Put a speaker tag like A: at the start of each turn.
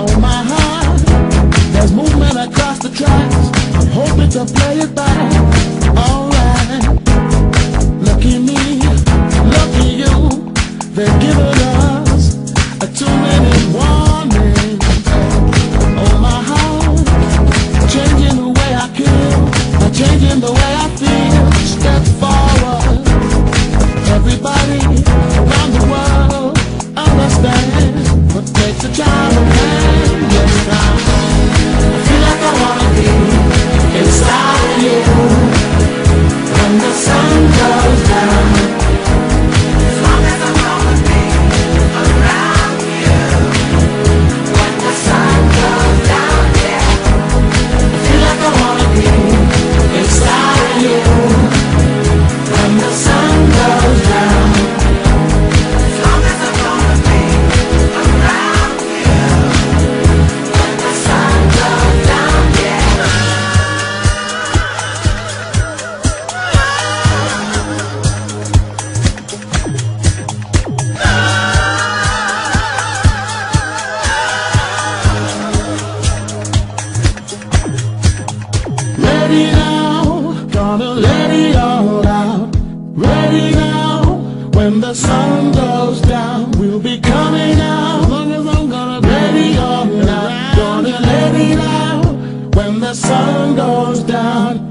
A: on my heart. There's movement across the tracks. I'm hoping to play it back. Alright. ready now. When the sun goes down, we'll be coming out. As long as I'm gonna ready or not, gonna let it out. When the sun goes down.